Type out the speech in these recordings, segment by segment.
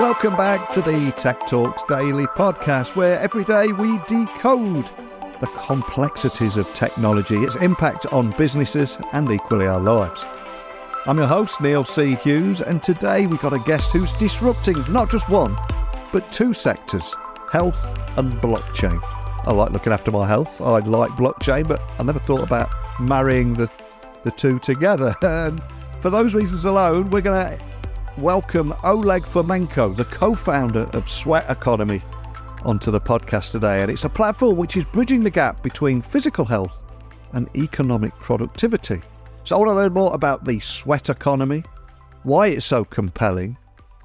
Welcome back to the Tech Talks Daily podcast, where every day we decode the complexities of technology, its impact on businesses, and equally our lives. I'm your host, Neil C. Hughes, and today we've got a guest who's disrupting not just one, but two sectors health and blockchain. I like looking after my health. I like blockchain, but I never thought about marrying the, the two together. And for those reasons alone, we're going to welcome Oleg Fomenko, the co founder of Sweat Economy, onto the podcast today. And it's a platform which is bridging the gap between physical health and economic productivity. So I want to learn more about the sweat economy, why it's so compelling,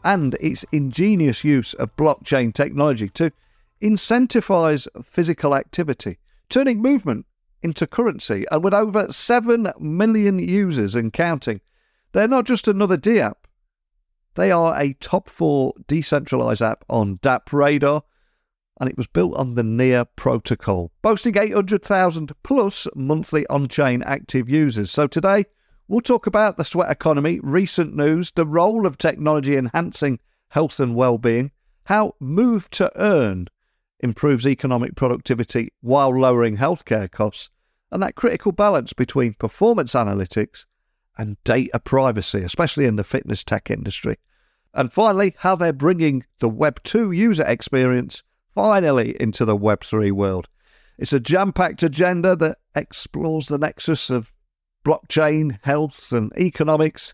and its ingenious use of blockchain technology to incentivize physical activity, turning movement into currency. And with over 7 million users and counting, they're not just another D app, they are a top four decentralized app on DappRadar, and it was built on the NEAR protocol, boasting 800,000 plus monthly on chain active users. So today, we'll talk about the sweat economy, recent news, the role of technology enhancing health and well being, how Move to Earn improves economic productivity while lowering healthcare costs, and that critical balance between performance analytics and data privacy, especially in the fitness tech industry. And finally, how they're bringing the Web 2 user experience finally into the Web 3 world. It's a jam packed agenda that explores the nexus of blockchain, health, and economics,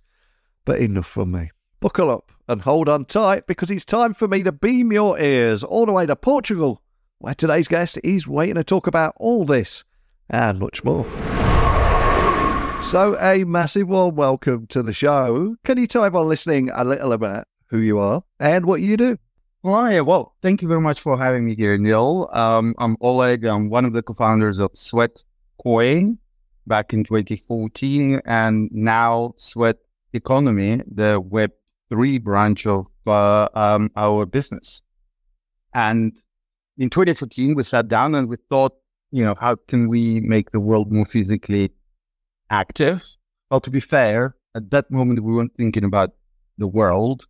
but enough from me. Buckle up and hold on tight because it's time for me to beam your ears all the way to Portugal, where today's guest is waiting to talk about all this and much more. So, a massive warm welcome to the show. Can you tell everyone listening a little about who you are and what you do? Right. Well, thank you very much for having me here, Neil. Um, I'm Oleg. I'm one of the co-founders of Sweat Coin back in 2014, and now Sweat Economy, the Web3 branch of uh, um, our business. And in 2014, we sat down and we thought, you know, how can we make the world more physically active. Well, to be fair, at that moment, we weren't thinking about the world.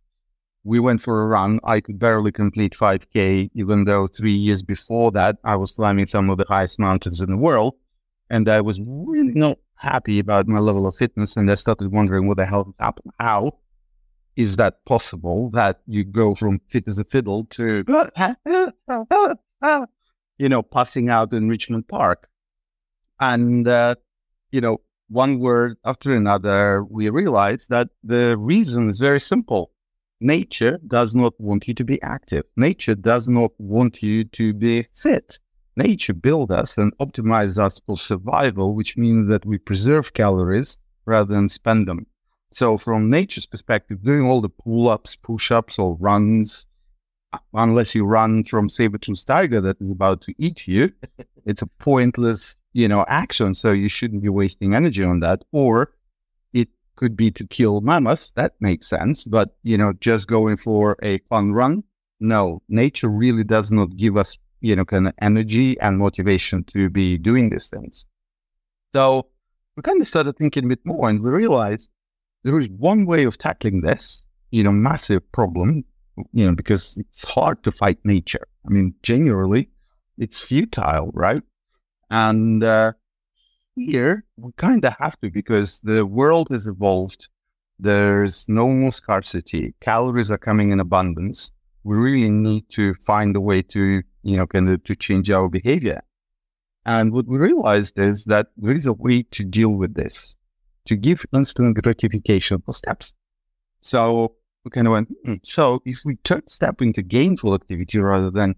We went for a run. I could barely complete 5K, even though three years before that, I was climbing some of the highest mountains in the world. And I was really not happy about my level of fitness. And I started wondering what the hell happened. How is that possible that you go from fit as a fiddle to, you know, passing out in Richmond Park? And, uh, you know, one word after another, we realize that the reason is very simple. Nature does not want you to be active. Nature does not want you to be fit. Nature built us and optimized us for survival, which means that we preserve calories rather than spend them. So, from nature's perspective, doing all the pull ups, push ups, or runs, unless you run from saber-toothed tiger that is about to eat you, it's a pointless you know, action. So you shouldn't be wasting energy on that. Or it could be to kill mammoths. That makes sense. But, you know, just going for a fun run. No, nature really does not give us, you know, kind of energy and motivation to be doing these things. So we kind of started thinking a bit more and we realized there is one way of tackling this, you know, massive problem, you know, because it's hard to fight nature. I mean, generally, it's futile, right? And uh, here we kind of have to because the world has evolved. There's no more scarcity. Calories are coming in abundance. We really need to find a way to, you know, kind of to change our behavior. And what we realized is that there is a way to deal with this, to give instant gratification for steps. So we kind of went, hmm, so if we turn step into gainful activity rather than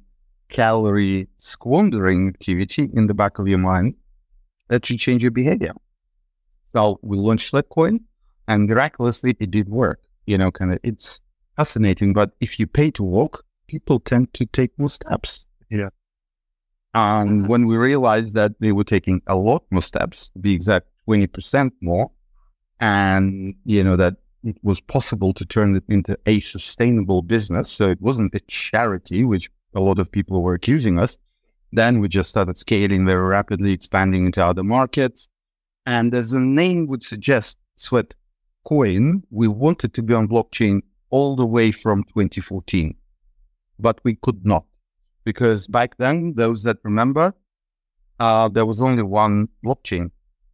calorie squandering activity in the back of your mind that should change your behavior. So we launched Sweatcoin and miraculously it did work. You know, kind of it's fascinating, but if you pay to walk, people tend to take more steps. Yeah. And uh-huh. when we realized that they were taking a lot more steps, the exact 20% more, and you know, that it was possible to turn it into a sustainable business. So it wasn't a charity, which a lot of people were accusing us. Then we just started scaling very rapidly, expanding into other markets. And as the name would suggest, Sweat Coin, we wanted to be on blockchain all the way from 2014, but we could not because back then, those that remember, uh, there was only one blockchain,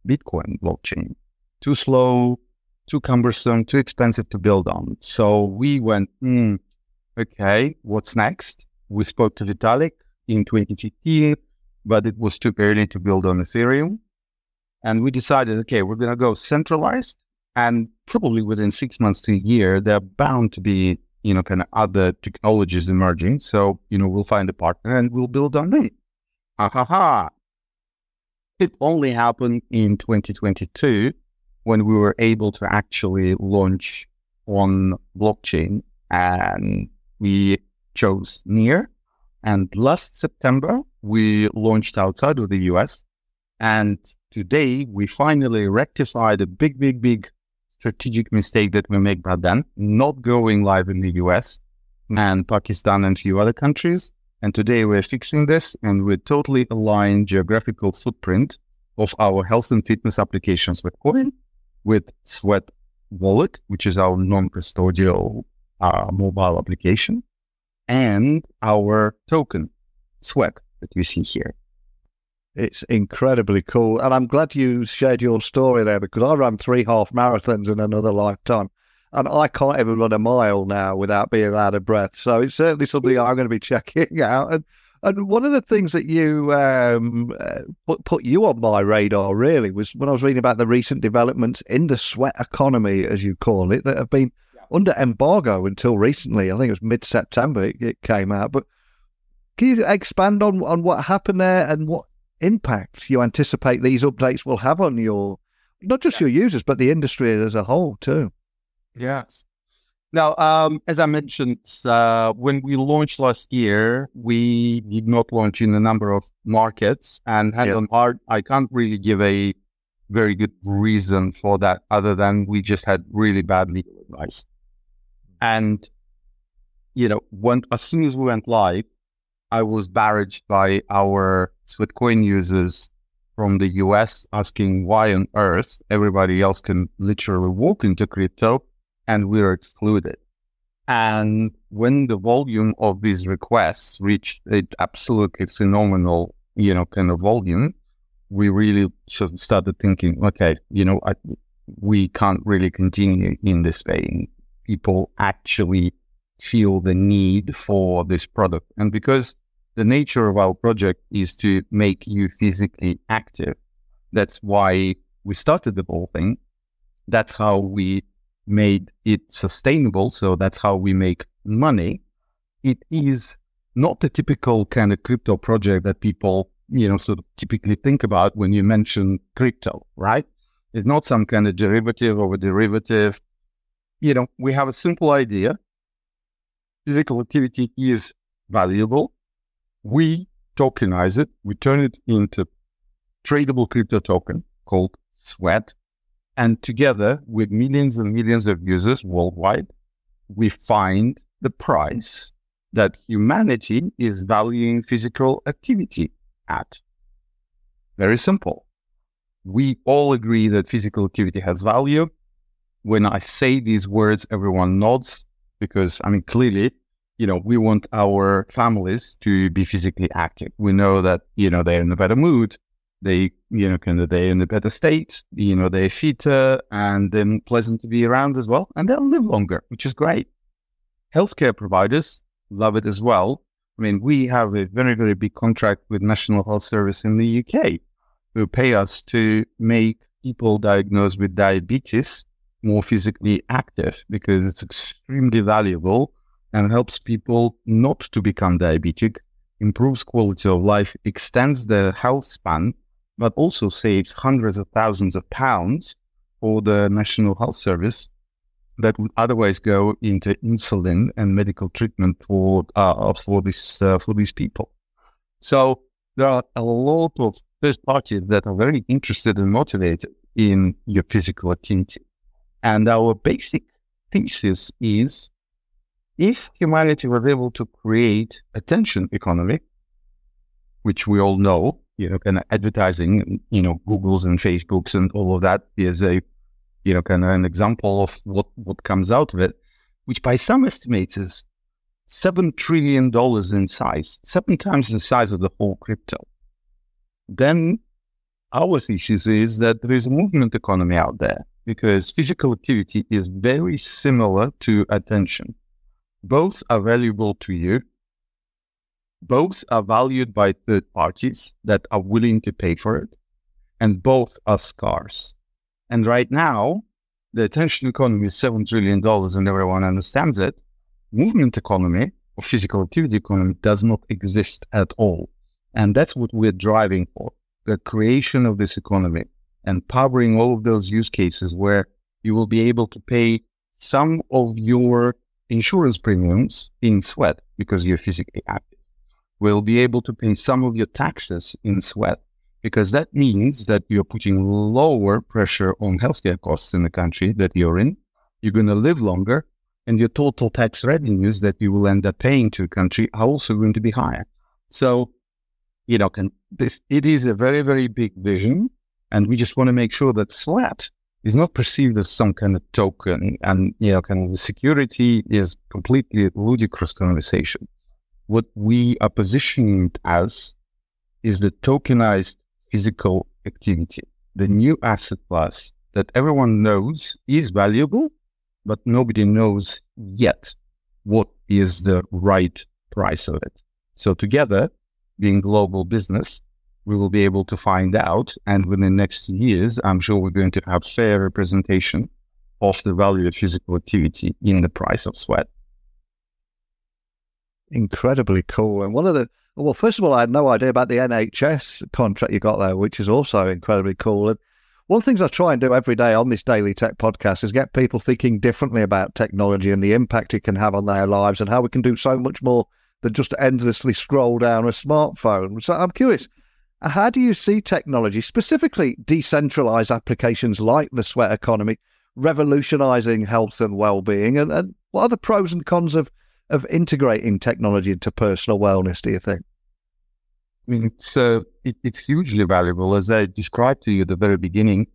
Bitcoin blockchain. Too slow, too cumbersome, too expensive to build on. So we went, mm, okay, what's next? We spoke to Vitalik in 2015, but it was too early to build on Ethereum. And we decided, okay, we're going to go centralized. And probably within six months to a year, there are bound to be, you know, kind of other technologies emerging. So, you know, we'll find a partner and we'll build on it. Ha ha ha. It only happened in 2022 when we were able to actually launch on blockchain and we chose Near. And last September, we launched outside of the US. And today we finally rectified a big, big, big strategic mistake that we made back then, not going live in the US and Pakistan and a few other countries. And today we're fixing this and we're totally aligned geographical footprint of our health and fitness applications with Coin, with Sweat Wallet, which is our non-custodial uh, mobile application, and our token, Sweat, that you see here. It's incredibly cool. And I'm glad you shared your story there because I ran three half marathons in another lifetime. And I can't even run a mile now without being out of breath. So it's certainly something I'm going to be checking out. And and one of the things that you um, uh, put put you on my radar really was when I was reading about the recent developments in the sweat economy, as you call it, that have been. Under embargo until recently. I think it was mid September it, it, came out. But can you expand on on what happened there and what impact you anticipate these updates will have on your not just your users but the industry as a whole too? Yes. Now, um, as I mentioned, uh, when we launched last year, we did not launch in a number of markets. And hand yeah. on heart, I can't really give a very good reason for that, other than we just had really bad legal advice. And, you know, when as soon as we went live, I was barraged by our Sweatcoin users from the US asking why on earth everybody else can literally walk into crypto and we are excluded. And when the volume of these requests reached an absolutely phenomenal, you know, kind of volume, we really of started thinking, okay, you know, I, we can't really continue in this vein. People actually feel the need for this product. And because the nature of our project is to make you physically active, that's why we started the whole thing. That's how we made it sustainable. So that's how we make money. It is not the typical kind of crypto project that people, you know, sort of typically think about when you mention crypto, right? It's not some kind of derivative of a derivative. You know, we have a simple idea. Physical activity is valuable. We tokenize it. We turn it into tradable crypto token called Sweat. And together with millions and millions of users worldwide, we find the price that humanity is valuing physical activity at. Very simple. We all agree that physical activity has value. When I say these words, everyone nods because, I mean, clearly, you know, we want our families to be physically active. We know that, you know, they're in a better mood they, you know, kind of they're in a better state, you know, they're fitter and they're pleasant to be around as well, and they'll live longer, which is great. Healthcare providers love it as well. I mean, we have a very, very big contract with National Health Service in the UK who pay us to make people diagnosed with diabetes more physically active because it's extremely valuable and helps people not to become diabetic, improves quality of life, extends their health span, but also saves hundreds of thousands of pounds for the National Health Service that would otherwise go into insulin and medical treatment for uh, for this uh, for these people. So there are a lot of first parties that are very interested and motivated in your physical activity. And our basic thesis is if humanity was able to create attention economy, which we all know you know, kind of advertising, you know, Google's and Facebook's and all of that is a, you know, kind of an example of what, what comes out of it. which by some estimates is $7 trillion in size, seven times the size of the whole crypto, then our thesis is that there is a movement economy out there because physical activity is very similar to attention. Both are valuable to you. Both are valued by third parties that are willing to pay for it. And both are scarce. And right now, the attention economy is $7 trillion and everyone understands it. Movement economy or physical activity economy does not exist at all. And that's what we're driving for the creation of this economy and powering all of those use cases where you will be able to pay some of your insurance premiums in sweat because you're physically active. Will be able to pay some of your taxes in sweat because that means that you're putting lower pressure on healthcare costs in the country that you're in. You're going to live longer and your total tax revenues that you will end up paying to a country are also going to be higher. So, you know, can this, it is a very, very big vision and we just want to make sure that sweat is not perceived as some kind of token and, you know, kind of the security is completely ludicrous conversation. What we are positioning as is the tokenized physical activity, the new asset class that everyone knows is valuable, but nobody knows yet what is the right price of it. So together, being global business, we will be able to find out. And within the next years, I'm sure we're going to have fair representation of the value of physical activity in the price of sweat. Incredibly cool. And one of the, well, first of all, I had no idea about the NHS contract you got there, which is also incredibly cool. And one of the things I try and do every day on this Daily Tech podcast is get people thinking differently about technology and the impact it can have on their lives and how we can do so much more than just endlessly scroll down a smartphone. So I'm curious, how do you see technology, specifically decentralized applications like the sweat economy, revolutionizing health and well-being? And, and what are the pros and cons of, of integrating technology into personal wellness, do you think? I mean, it's, uh, it, it's hugely valuable, as I described to you at the very beginning.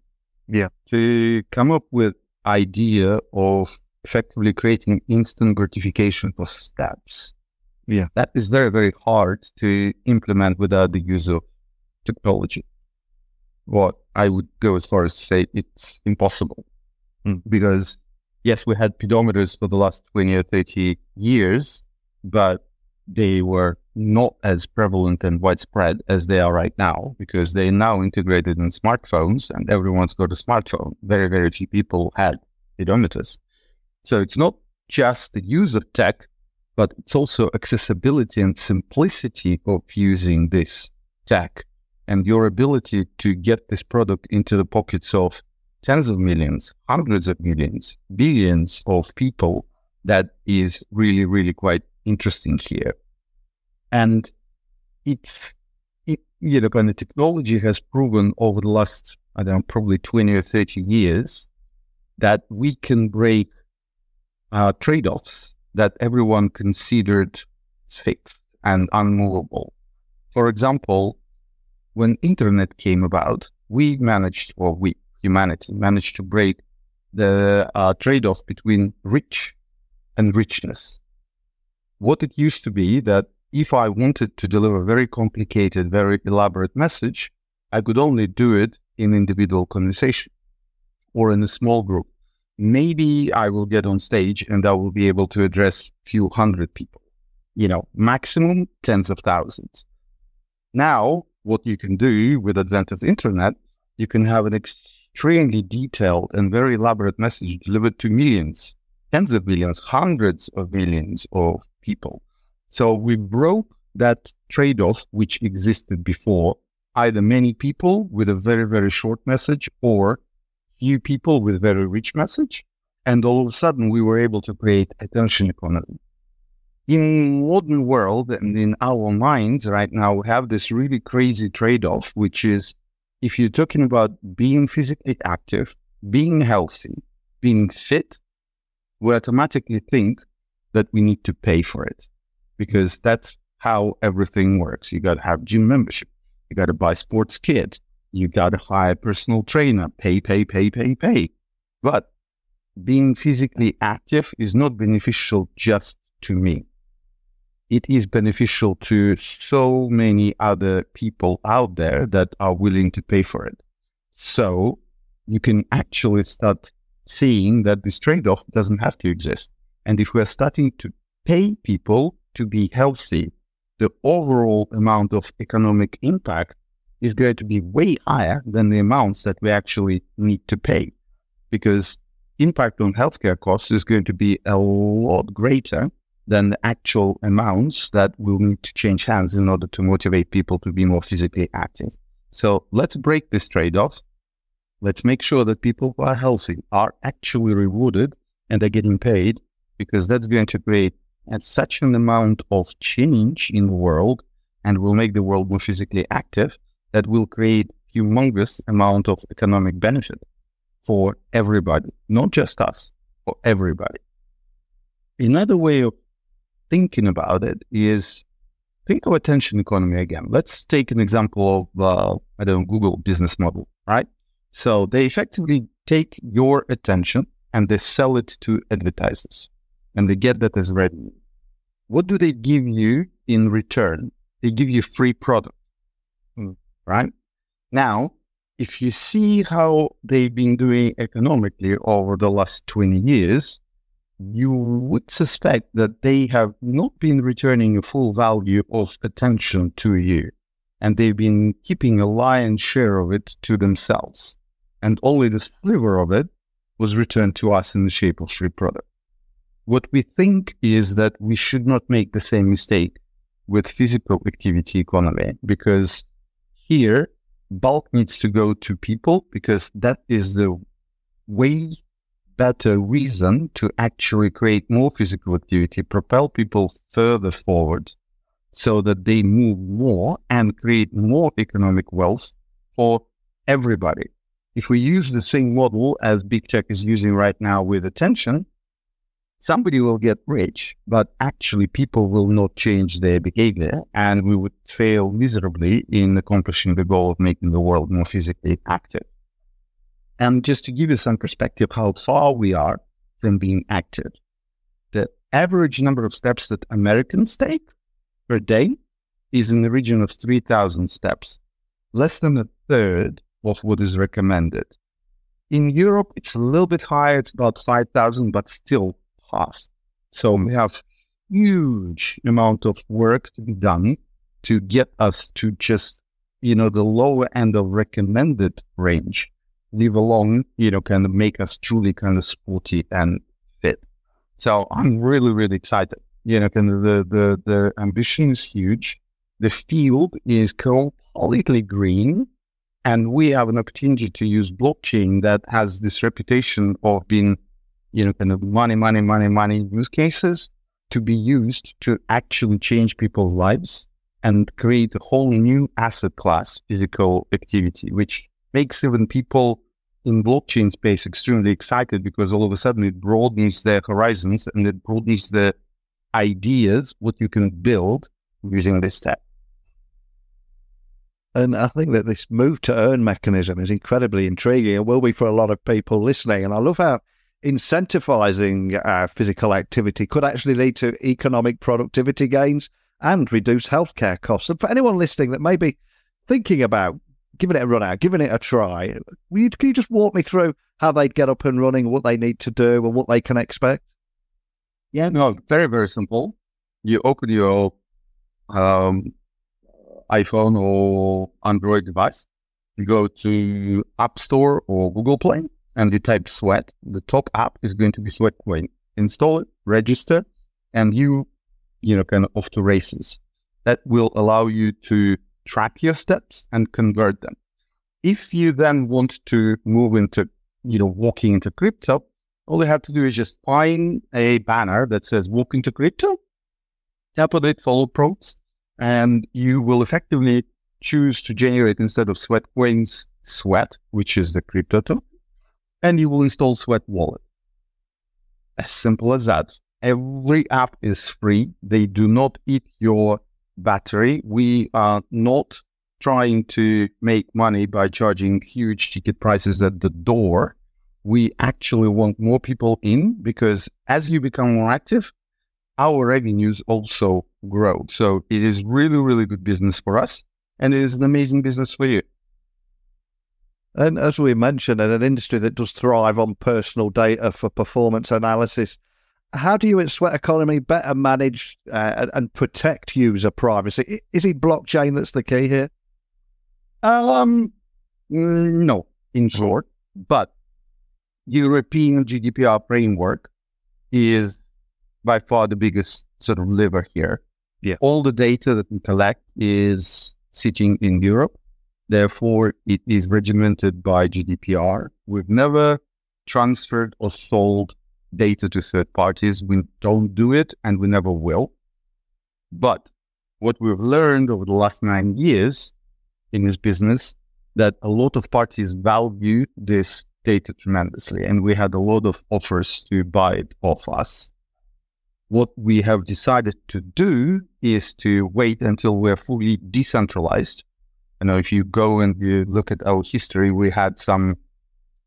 Yeah. To come up with idea of effectively creating instant gratification for steps. Yeah. That is very, very hard to implement without the use of technology. What I would go as far as to say it's impossible mm. because yes, we had pedometers for the last 20 or 30 years, but they were not as prevalent and widespread as they are right now because they're now integrated in smartphones and everyone's got a smartphone. Very, very few people had pedometers. So it's not just the use of tech, but it's also accessibility and simplicity of using this tech and your ability to get this product into the pockets of tens of millions, hundreds of millions, billions of people, that is really, really quite interesting here. And it's, it, you know, kind of technology has proven over the last, I don't know, probably 20 or 30 years that we can break uh, trade offs that everyone considered fixed and unmovable. For example, when internet came about, we managed, or we, humanity, managed to break the uh, trade-off between rich and richness. What it used to be that if I wanted to deliver a very complicated, very elaborate message, I could only do it in individual conversation or in a small group. Maybe I will get on stage and I will be able to address a few hundred people, you know, maximum tens of thousands. Now what you can do with advent of internet, you can have an extremely detailed and very elaborate message delivered to millions, tens of millions, hundreds of millions of people. So we broke that trade-off which existed before, either many people with a very, very short message or few people with very rich message. And all of a sudden we were able to create attention economy in modern world and in our minds right now we have this really crazy trade-off which is if you're talking about being physically active being healthy being fit we automatically think that we need to pay for it because that's how everything works. You got to have gym membership. You got to buy sports kit you got to hire personal trainer. Pay pay pay pay pay. But being physically active is not beneficial just to me. It is beneficial to so many other people out there that are willing to pay for it. So you can actually start seeing that this trade off doesn't have to exist. And if we're starting to pay people to be healthy, the overall amount of economic impact is going to be way higher than the amounts that we actually need to pay because impact on healthcare costs is going to be a lot greater than the actual amounts that will need to change hands in order to motivate people to be more physically active. So let's break this trade off. Let's make sure that people who are healthy are actually rewarded and they're getting paid because that's going to create such an amount of change in the world and will make the world more physically active that will create humongous amount of economic benefit for everybody, not just us, for everybody. Another way of thinking about it is think of attention economy again. Let's take an example of, uh, I don't know, Google business model, right? So they effectively take your attention and they sell it to advertisers and they get that as revenue. What do they give you in return? They give you free product, hmm. right? Now, if you see how they've been doing economically over the last 20 years, you would suspect that they have not been returning a full value of attention to you. And they've been keeping a lion's share of it to themselves. And only the sliver of it was returned to us in the shape of free product. What we think is that we should not make the same mistake with physical activity economy because here bulk needs to go to people because that is the way better reason to actually create more physical activity, propel people further forward so that they move more and create more economic wealth for everybody. If we use the same model as big tech is using right now with attention, somebody will get rich, but actually people will not change their behavior and we would fail miserably in accomplishing the goal of making the world more physically active. And just to give you some perspective how far we are from being active, the average number of steps that Americans take per day is in the region of 3,000 steps, less than a third of what is recommended. In Europe, it's a little bit higher, it's about 5,000, but still half. So we have huge amount of work to be done to get us to just, you know, the lower end of recommended range, leave alone, you know, kind of make us truly kind of sporty and fit. So I'm really, really excited. You know, kind of the, the, the ambition is huge. The field is completely green. And we have an opportunity to use blockchain that has this reputation of being you know, kind of money, money, money, money use cases to be used to actually change people's lives and create a whole new asset class, physical activity, which makes even people in blockchain space extremely excited because all of a sudden it broadens their horizons and it broadens the ideas what you can build using this tech. And I think that this move to earn mechanism is incredibly intriguing and will be for a lot of people listening. And I love how incentivizing uh, physical activity could actually lead to economic productivity gains and reduce healthcare costs. And for anyone listening that may be thinking about giving it a run out, giving it a try, you, can you just walk me through how they'd get up and running, what they need to do, and what they can expect? Yeah, no, very, very simple. You open your um, iPhone or Android device, you go to App Store or Google Play, and you type Sweat, the top app is going to be Sweatcoin. Install it, register, and you, you know, kind of off to races. That will allow you to track your steps and convert them. If you then want to move into, you know, walking into crypto, all you have to do is just find a banner that says walk into crypto, tap on it, follow prompts, and you will effectively choose to generate instead of sweat coins, sweat, which is the crypto token and you will install Sweat Wallet. As simple as that. Every app is free. They do not eat your battery. We are not trying to make money by charging huge ticket prices at the door. we actually want more people in because as you become more active, our revenues also grow. So it is really, really good business for us. And it is an amazing business for you. And as we mentioned, in an industry that does thrive on personal data for performance analysis, how do you at Sweat Economy better manage uh, and protect user privacy? Is it blockchain that's the key here? Um, no, in short, but European GDPR framework is by far the biggest sort of lever here. Yeah. All the data that we collect is sitting in Europe. Therefore, it is regimented by GDPR. We've never transferred or sold data to third parties. We don't do it and we never will. But what we've learned over the last nine years in this business that a lot of parties value this data tremendously. And we had a lot of offers to buy it off us. What we have decided to do is to wait until we're fully decentralized. You know, if you go and you look at our history, we had some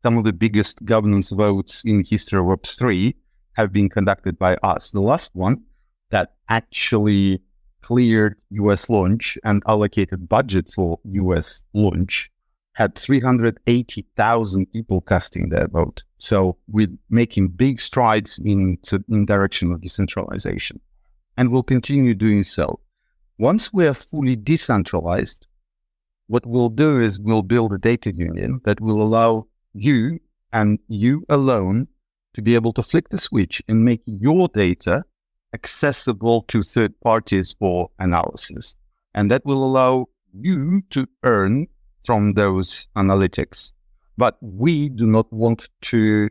some of the biggest governance votes in history of Web3 have been conducted by us. The last one that actually cleared US launch and allocated budget for US launch had 380,000 people casting their vote. So we're making big strides in, in direction of decentralization and we'll continue doing so. Once we are fully decentralized, what we'll do is we'll build a data union that will allow you and you alone to be able to flick the switch and make your data accessible to third parties for analysis. And that will allow you to earn from those analytics. But we do not want to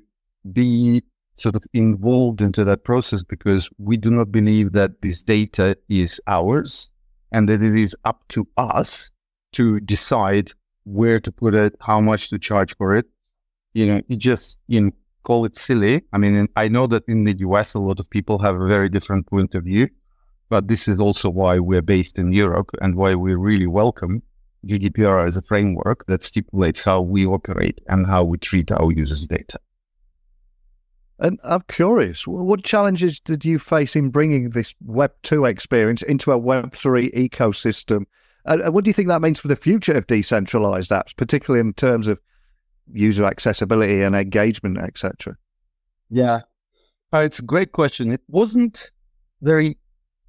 be sort of involved into that process because we do not believe that this data is ours and that it is up to us to decide where to put it, how much to charge for it. You know, it just, you know, call it silly. I mean, I know that in the US, a lot of people have a very different point of view, but this is also why we're based in Europe and why we really welcome GDPR as a framework that stipulates how we operate and how we treat our users' data. And I'm curious, what challenges did you face in bringing this Web 2 experience into a Web 3 ecosystem? And what do you think that means for the future of decentralized apps, particularly in terms of user accessibility and engagement, etc.? Yeah, uh, it's a great question. It wasn't very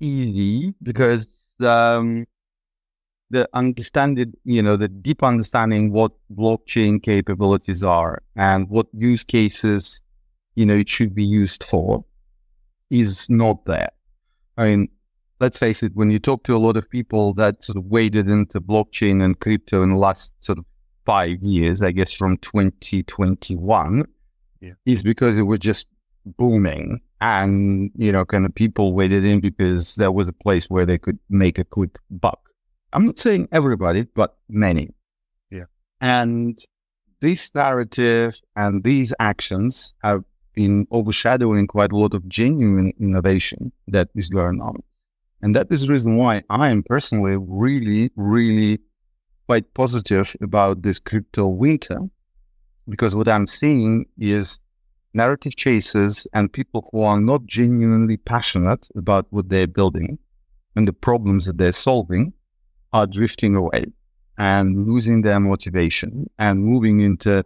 easy because um, the understanding, you know, the deep understanding what blockchain capabilities are and what use cases, you know, it should be used for is not there. I mean, let's face it, when you talk to a lot of people that sort of waded into blockchain and crypto in the last sort of five years, I guess from 2021, yeah. is because it was just booming. And, you know, kind of people waded in because there was a place where they could make a quick buck. I'm not saying everybody, but many. Yeah. And this narrative and these actions have been overshadowing quite a lot of genuine innovation that is going on. And that is the reason why I am personally really, really quite positive about this crypto winter because what I'm seeing is narrative chasers and people who are not genuinely passionate about what they're building and the problems that they're solving are drifting away and losing their motivation and moving into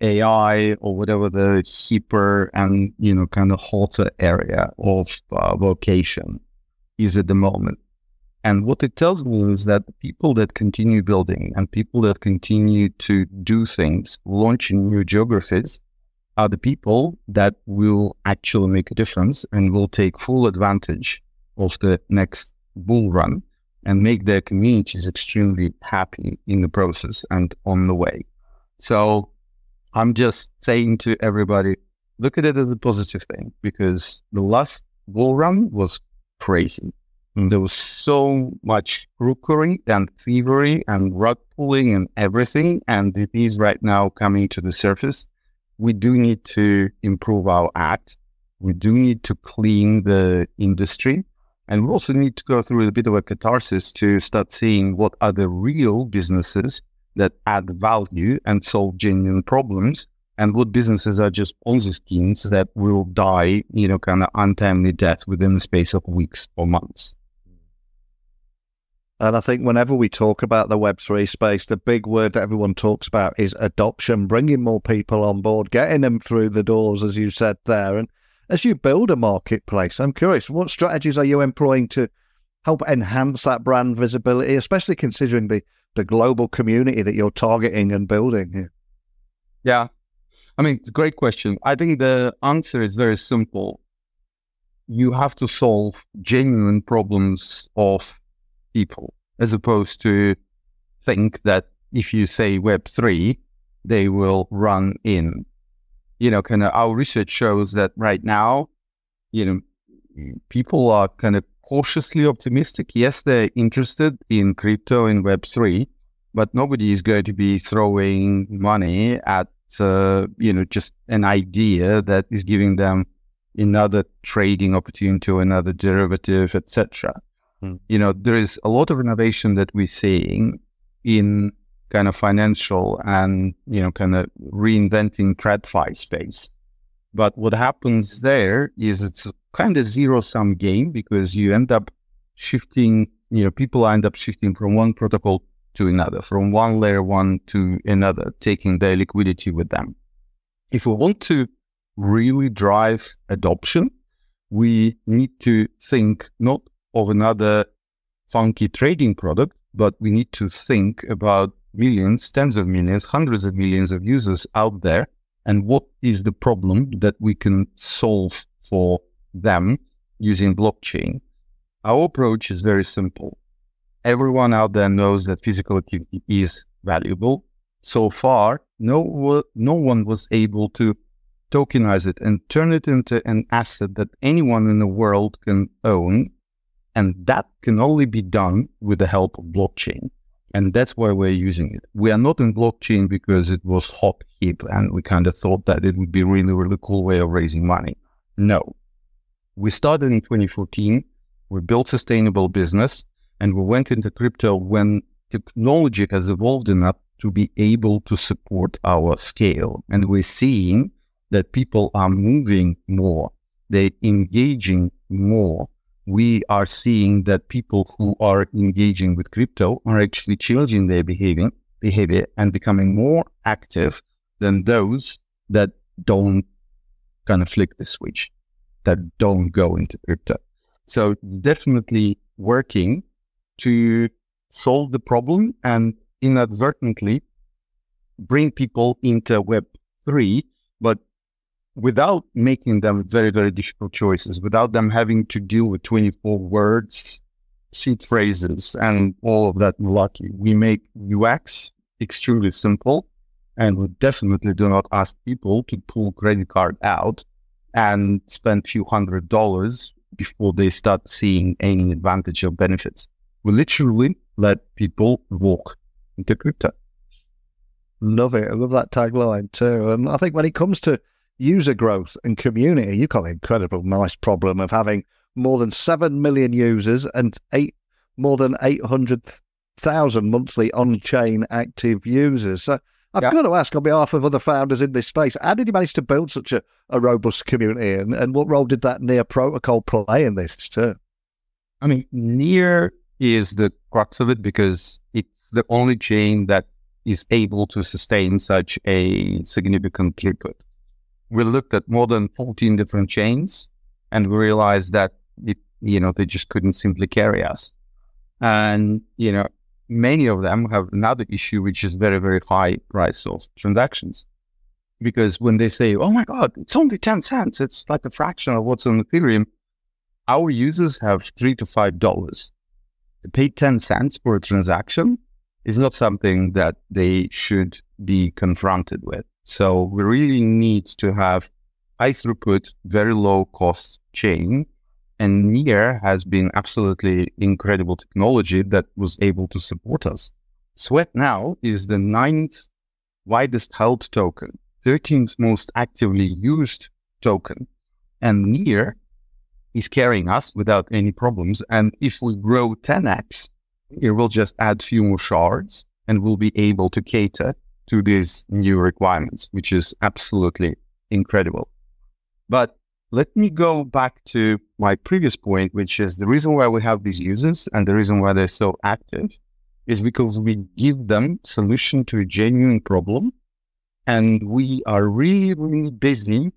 AI or whatever the cheaper and you know kind of hotter area of uh, vocation is at the moment. And what it tells me is that people that continue building and people that continue to do things, launching new geographies, are the people that will actually make a difference and will take full advantage of the next bull run and make their communities extremely happy in the process and on the way. So I'm just saying to everybody, look at it as a positive thing because the last bull run was crazy. Mm. There was so much crookery and thievery and rug pulling and everything. And it is right now coming to the surface. We do need to improve our act. We do need to clean the industry. And we also need to go through a bit of a catharsis to start seeing what are the real businesses that add value and solve genuine problems and what businesses are just Ponzi schemes that will die, you know, kind of untimely death within the space of weeks or months. And I think whenever we talk about the Web3 space, the big word that everyone talks about is adoption, bringing more people on board, getting them through the doors, as you said there. And as you build a marketplace, I'm curious, what strategies are you employing to help enhance that brand visibility, especially considering the, the global community that you're targeting and building here? Yeah. I mean, it's a great question. I think the answer is very simple. You have to solve genuine problems of people, as opposed to think that if you say Web3, they will run in. You know, kind of our research shows that right now, you know, people are kind of cautiously optimistic. Yes, they're interested in crypto in Web3, but nobody is going to be throwing money at, uh, you know, just an idea that is giving them another trading opportunity or another derivative, etc. Mm. You know, there is a lot of innovation that we're seeing in kind of financial and, you know, kind of reinventing TradFi space. But what happens there is it's kind of zero sum game because you end up shifting, you know, people end up shifting from one protocol to another, from one layer one to another, taking their liquidity with them. If we want to really drive adoption, we need to think not of another funky trading product, but we need to think about millions, tens of millions, hundreds of millions of users out there and what is the problem that we can solve for them using blockchain. Our approach is very simple. Everyone out there knows that physical activity is valuable. So far, no, no one was able to tokenize it and turn it into an asset that anyone in the world can own and that can only be done with the help of blockchain. And that's why we're using it. We are not in blockchain because it was hot hip and we kind of thought that it would be really, really cool way of raising money. No. We started in 2014. We built sustainable business and we went into crypto when technology has evolved enough to be able to support our scale. And we're seeing that people are moving more. They're engaging more we are seeing that people who are engaging with crypto are actually changing their behavior, behavior and becoming more active than those that don't kind of flick the switch, that don't go into crypto. So definitely working to solve the problem and inadvertently bring people into Web three, but without making them very, very difficult choices, without them having to deal with 24 words, seed phrases, and all of that lucky. We make UX extremely simple, and we definitely do not ask people to pull credit card out and spend a few hundred dollars before they start seeing any advantage or benefits. We literally let people walk into crypto. Love it. I love that tagline too. And I think when it comes to user growth and community, you've got an incredible nice problem of having more than 7 million users and eight more than 800,000 monthly on-chain active users. So I've yeah. got to ask on behalf of other founders in this space, how did you manage to build such a, a robust community and, and what role did that Near protocol play in this too? I mean, Near is the crux of it because it's the only chain that is able to sustain such a significant throughput we looked at more than 14 different chains and we realized that it, you know, they just couldn't simply carry us. And, you know, many of them have another issue, which is very, very high price of transactions. Because when they say, oh my God, it's only 10 cents, it's like a fraction of what's on Ethereum, our users have three to five dollars. To pay 10 cents for a transaction is not something that they should be confronted with. So we really need to have high throughput, very low cost chain. And Near has been absolutely incredible technology that was able to support us. Sweat now is the ninth widest held token, 13th most actively used token. And Near is carrying us without any problems. And if we grow 10x, it will just add few more shards and we'll be able to cater to these new requirements, which is absolutely incredible. But let me go back to my previous point, which is the reason why we have these users and the reason why they're so active is because we give them solution to a genuine problem. And we are really, really busy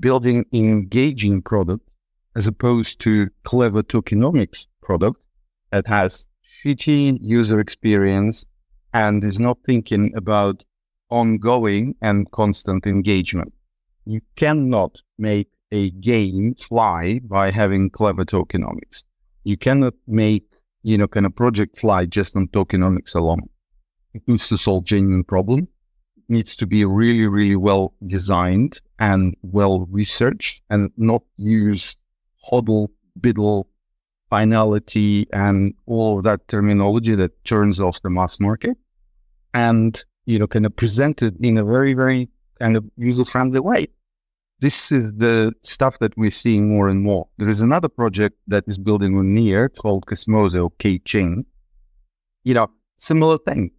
building engaging product as opposed to clever tokenomics product that has shitty user experience and is not thinking about ongoing and constant engagement. You cannot make a game fly by having clever tokenomics. You cannot make, you know, kind of project fly just on tokenomics alone. It needs to solve genuine problem. It needs to be really, really well designed and well researched and not use HODL, BUIDL, finality and all of that terminology that turns off the mass market and, you know, kind of presented in a very, very kind of user friendly way this is the stuff that we're seeing more and more. There is another project that is building on Near called Cosmose or K-Chain. You know, similar thing.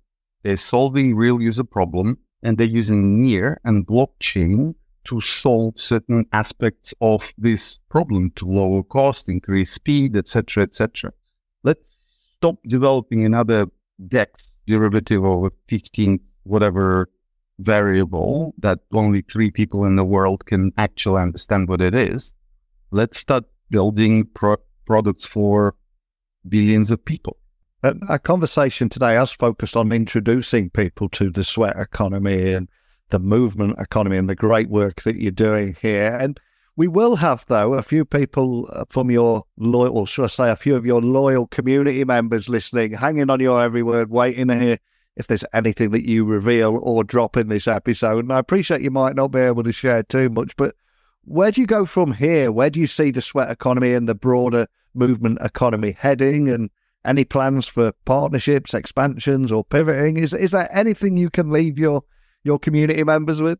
They're solving real user problem and they're using Near and blockchain to solve certain aspects of this problem to lower cost, increase speed, etc., etc. Let's stop developing another DEX derivative of a 15 whatever variable that only three people in the world can actually understand what it is, let's start building pro- products for billions of people. Our conversation today has focused on introducing people to the sweat economy and the movement economy and the great work that you're doing here. And we will have, though, a few people uh, from your loyal, should I say, a few of your loyal community members listening, hanging on your every word, waiting to hear if there's anything that you reveal or drop in this episode. And I appreciate you might not be able to share too much, but where do you go from here? Where do you see the sweat economy and the broader movement economy heading? And any plans for partnerships, expansions, or pivoting? Is is there anything you can leave your your community members with?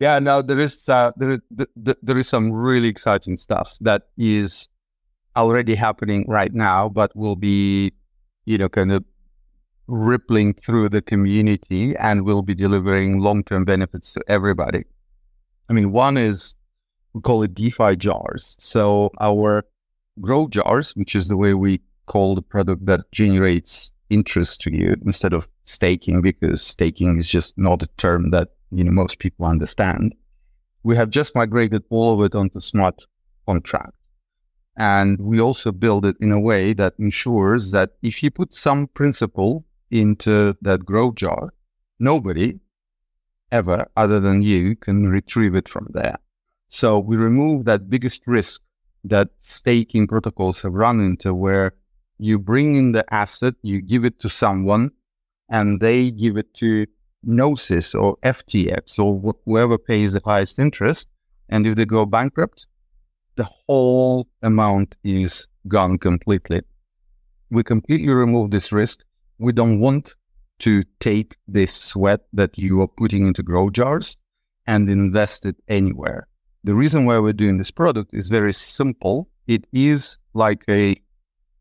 Yeah, no, there is uh, there there is some really exciting stuff that is already happening right now, but will be, you know, kind of rippling through the community and will be delivering long term benefits to everybody. I mean, one is we call it DeFi jars. So our grow jars, which is the way we call the product that generates interest to you instead of staking, because staking is just not a term that you know most people understand. We have just migrated all of it onto smart contract. And we also build it in a way that ensures that if you put some principal into that grow jar, nobody ever other than you can retrieve it from there. So we remove that biggest risk that staking protocols have run into where you bring in the asset, you give it to someone, and they give it to Gnosis or FTX or wh- whoever pays the highest interest. And if they go bankrupt, the whole amount is gone completely. We completely remove this risk we don't want to take this sweat that you are putting into grow jars and invest it anywhere. The reason why we're doing this product is very simple. It is like a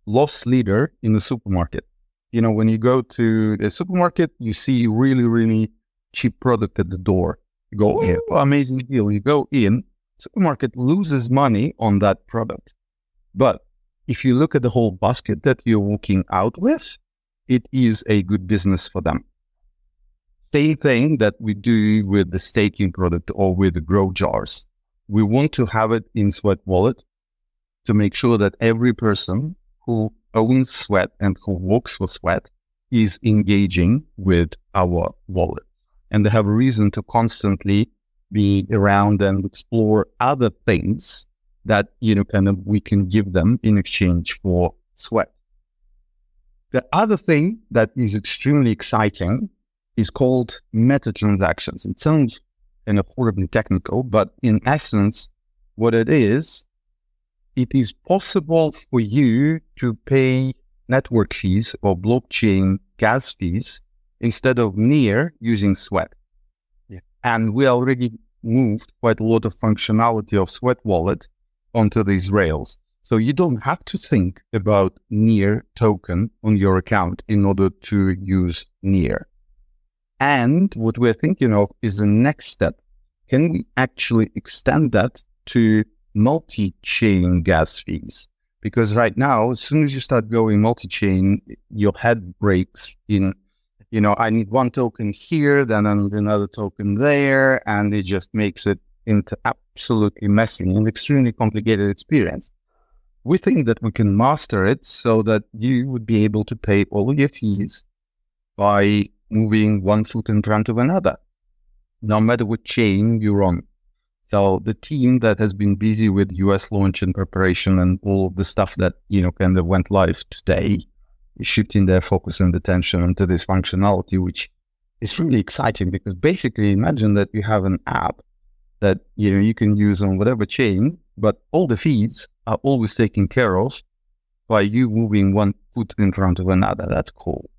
loss leader in the supermarket. You know, when you go to the supermarket, you see really, really cheap product at the door. You go, oh, amazing deal. You go in, supermarket loses money on that product. But if you look at the whole basket that you're walking out with, it is a good business for them. Same thing that we do with the staking product or with the grow jars. We want to have it in Sweat Wallet to make sure that every person who owns Sweat and who works for Sweat is engaging with our wallet. And they have a reason to constantly be around and explore other things that, you know, kind of we can give them in exchange for Sweat. The other thing that is extremely exciting is called meta transactions. It sounds kind of horribly technical, but in essence, what it is, it is possible for you to pay network fees or blockchain gas fees instead of Near using Sweat. Yeah. And we already moved quite a lot of functionality of Sweat Wallet onto these rails. So you don't have to think about Near token on your account in order to use Near. And what we're thinking of is the next step. Can we actually extend that to multi-chain gas fees? Because right now, as soon as you start going multi-chain, your head breaks in, you know, I need one token here, then I need another token there, and it just makes it into absolutely messy and extremely complicated experience. We think that we can master it so that you would be able to pay all your fees by moving one foot in front of another, no matter what chain you're on. So the team that has been busy with US launch and preparation and all of the stuff that, you know, kind of went live today is shifting their focus and attention into this functionality, which is really exciting because basically imagine that you have an app that, you know, you can use on whatever chain, but all the feeds are always taken care of by you moving one foot in front of another. That's cool.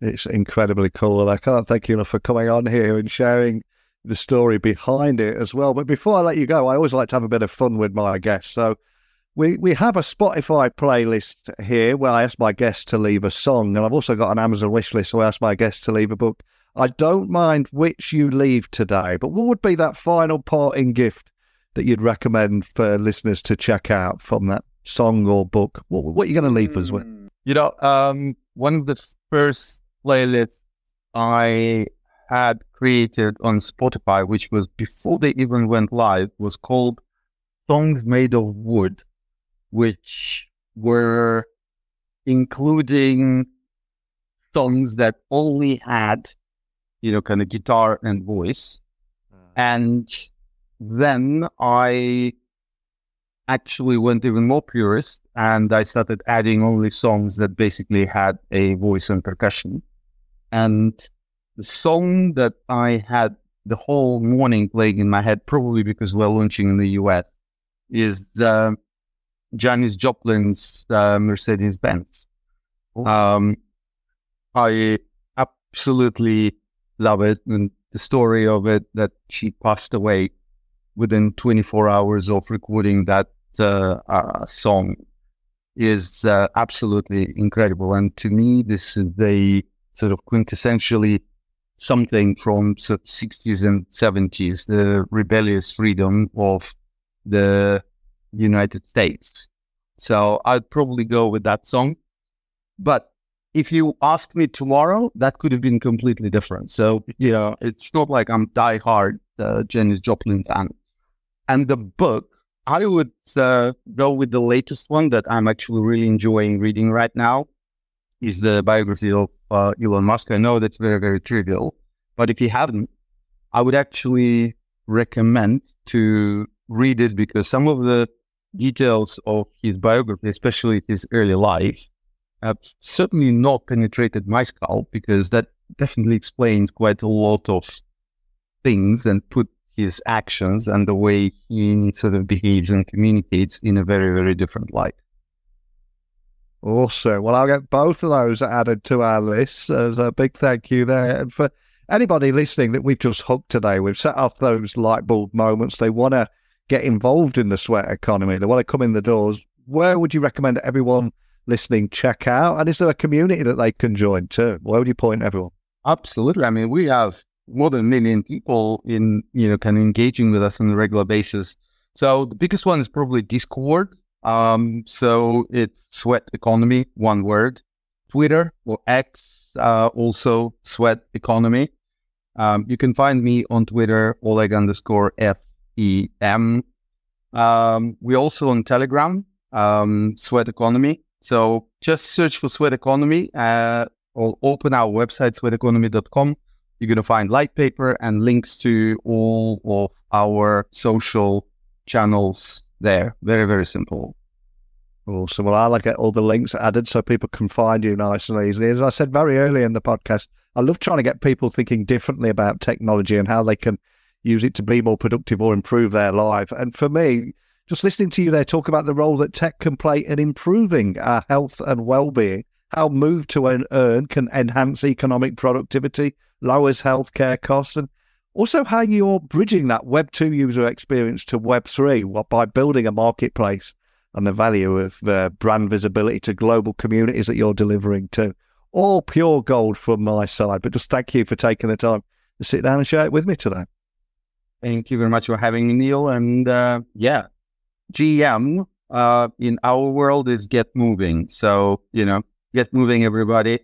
It's incredibly cool. And I can't thank you enough for coming on here and sharing the story behind it as well. But before I let you go, I always like to have a bit of fun with my guests. So we, we have a Spotify playlist here where I ask my guests to leave a song. And I've also got an Amazon wish list where I ask my guests to leave a book. I don't mind which you leave today, but what would be that final parting gift that you'd recommend for listeners to check out from that song or book? What, what are you going to leave us with? You know, um, one of the first playlists I had created on Spotify, which was before they even went live, was called Songs Made of Wood, which were including songs that only had, you know, kind of guitar and voice. Mm. And then I actually went even more purist and I started adding only songs that basically had a voice and percussion. And the song that I had the whole morning playing in my head, probably because we're launching in the US, is uh, Janis Joplin's uh, Mercedes Benz. Oh. Um, I absolutely love it. And the story of it that she passed away within 24 hours of recording that uh, uh, song is uh, absolutely incredible. And to me, this is the sort of quintessentially something from the 60s and 70s, the rebellious freedom of the United States. So I'd probably go with that song. But if you ask me tomorrow, that could have been completely different. So, you know, it's not like I'm die hard uh, Janis Joplin fan. And the book, I would uh, go with the latest one that I'm actually really enjoying reading right now is the biography of uh, Elon Musk. I know that's very, very trivial, but if you haven't, I would actually recommend to read it because some of the details of his biography, especially his early life, have certainly not penetrated my skull because that definitely explains quite a lot of things and put his actions and the way he sort of behaves and communicates in a very, very different light. Awesome. Well, I'll get both of those added to our list. As a big thank you there. And for anybody listening that we've just hooked today, we've set off those light bulb moments. They want to get involved in the sweat economy. They want to come in the doors. Where would you recommend everyone listening check out? And is there a community that they can join too? Where would you point everyone? Absolutely. I mean, we have more than a million people in, you know, kind of engaging with us on a regular basis. So the biggest one is probably Discord. Um, so it's sweat economy, one word. Twitter or X, uh, also sweat economy. Um, you can find me on Twitter, Oleg underscore F E M. Um, we're also on Telegram, um, Sweat Economy. So just search for Sweat Economy uh, or open our website, sweateconomy.com. You're going to find light paper and links to all of our social channels there. Very, very simple. Awesome. Well, I'll get all the links added so people can find you nice and easily. As I said very early in the podcast, I love trying to get people thinking differently about technology and how they can use it to be more productive or improve their life. And for me, just listening to you there talk about the role that tech can play in improving our health and well-being, how move to earn can enhance economic productivity, lowers healthcare costs, and also how you're bridging that Web 2 user experience to Web 3 by building a marketplace and the value of uh, brand visibility to global communities that you're delivering to. all pure gold from my side. But just thank you for taking the time to sit down and share it with me today. Thank you very much for having me, Neil. And uh, yeah, GM uh, in our world is get moving. So, you know, get moving, everybody.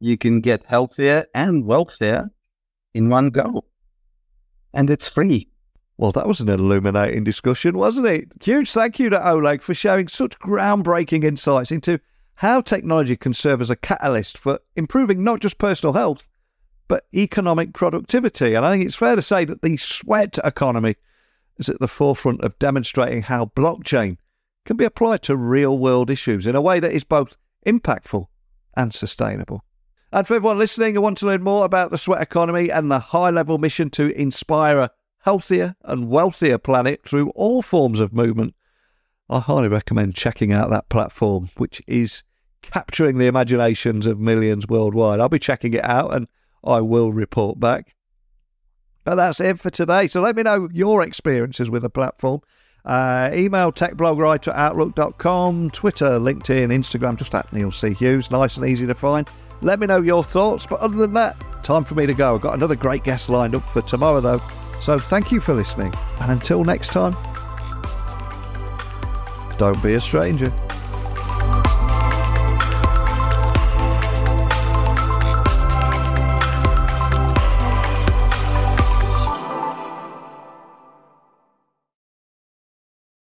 You can get healthier and wealthier in one go. And it's free. Well, that was an illuminating discussion, wasn't it? Huge thank you to Oleg for sharing such groundbreaking insights into how technology can serve as a catalyst for improving not just personal health, but economic productivity. And I think it's fair to say that the sweat economy is at the forefront of demonstrating how blockchain can be applied to real world issues in a way that is both impactful and sustainable. And for everyone listening who want to learn more about the sweat economy and the high level mission to inspire a healthier and wealthier planet through all forms of movement, I highly recommend checking out that platform, which is capturing the imaginations of millions worldwide. I'll be checking it out and I will report back. But that's it for today. So let me know your experiences with the platform. Uh, email techblogwriter at outlook.com, Twitter, LinkedIn, Instagram, just at Neil C. Hughes. Nice and easy to find. Let me know your thoughts. But other than that, time for me to go. I've got another great guest lined up for tomorrow, though. So thank you for listening. And until next time, don't be a stranger.